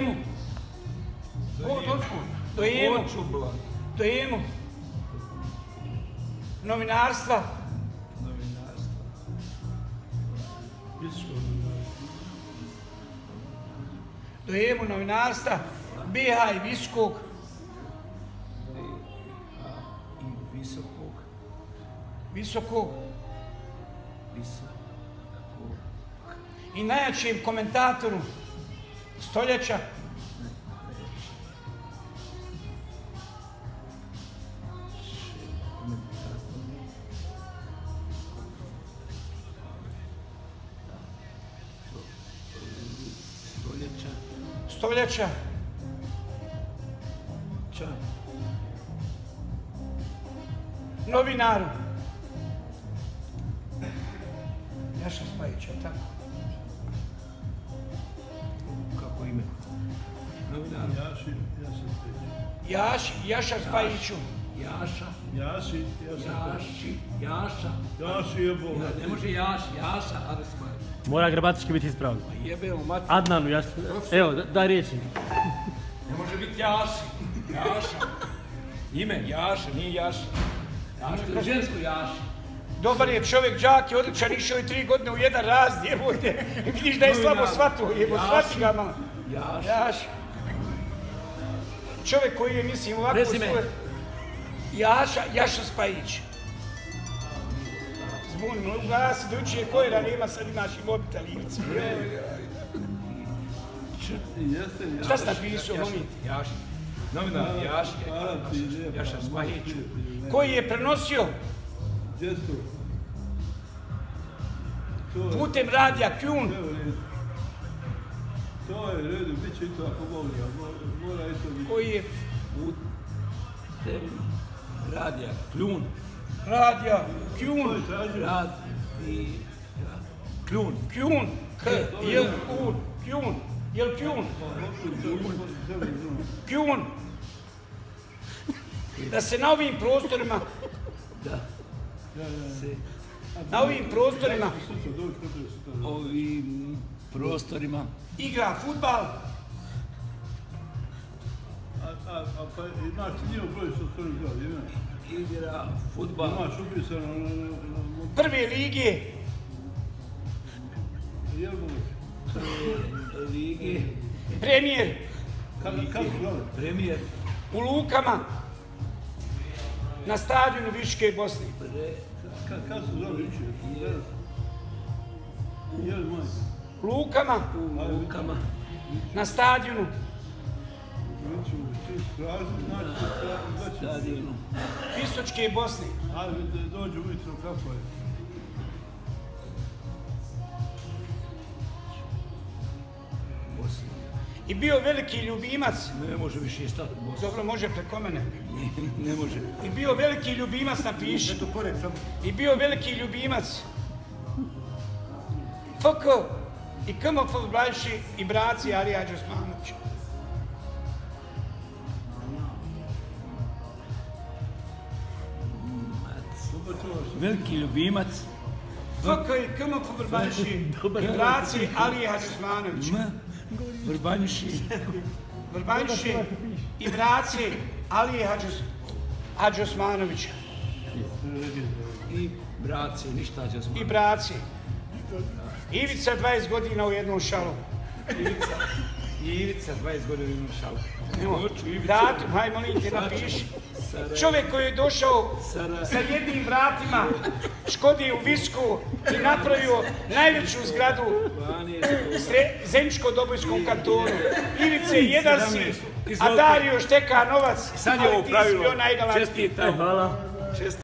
Emu. Ko, točku. Do Emu. Hoću, bla. Do Emu. Novinarstva. Novinarstvo. Do Emu novinarstva. BH i Viskog. I visokog. Visokog. Visokog. I najjačijem komentatoru stoljeća. Stoljeća. Ča. Novinaru. Jaša Spajić, je tako? Jaši. Jaš, Jaša Spajiću. Jaša. Jaši. Jaši. Jaša. Jaši je Bog. Ja, ne može Jaš. Jaša, ali smo... Mora gramatički biti ispravno. Pa jebemo mati. Adnanu, ja Evo, da- daj riječi. Ne može biti Jaši. Jaša. Ime Jaša, nije Jaša. Jaša, to je žensko Jaši. Dobar je čovjek, džak je odličan, išao je tri godine u jedan raz, jebote. Vidiš da je slabo shvatio, jebo, Jaši. shvati ga malo. Jaša. Jaš. Čovjek koji je, mislim, ovako... Prezime. svoje- Jaša, Jaša Spajić. Zbunimo, ugasi, doći je koji da nema, sad imaš i mobitel Ivica. Šta si napisao, momit? Jaša. Novinar Jaša. Jaša Spahić. Koji je prenosio Gdje su? Putem radija Kjun, to je u redu. U bit će i to ako Bog da. Mo- Mora i to biti. koji je Putem radija. Kljun. radija tražio. Rad i... Kljun. Kjun, K, jel, U, Kjun, jel Kjun, Kjun. Da se na ovim prostorima, Da. Se na ovim prostorima Sutra prostorima igra futbal, A, a, a pa imaš ti njihov broj što zgrad, imaš? igra futbal. Imaš upisano na, na, na, na, prve lige, jel mu? Lige. premijer Kako, zove? Premijer. u Lukama, na stadionu Viške Bosne. Pre... Ka- Kako se zove ići? Jel moj? Lukama, U Lukama. na stadionu, Stadionu. Visočke Bosne. ajde da dođu ujutro kako je. I bio veliki ljubimac, Ne može više stati u Bosni. dobro može preko mene, Ne, ne može. i bio veliki ljubimac, napiši. to pored samo. I bio veliki ljubimac. FK i KMF Blajši i braci Alija Đosmanović. Veliki ljubimac. FK i KMF Blajši i braci Alija Đosmanović. Vrbanjuši. Vrbanjši i braci Hadžos, Hadžosmanovića. I braci, ništa smo. I braci. Ivica 20 godina u jednom šalu. Ivica. Ivica, 20 godina ima šalu. Evo, datum, haj molim te napiši. Čovjek koji je došao sa jednim vratima Škodi u Visku i napravio najveću zgradu Sre, Zemčko-Dobojskom kantonu. Ivice, jedan si, a. Dario šteka novac, ali ti si bio najgalantniji. Čestitam. Hvala.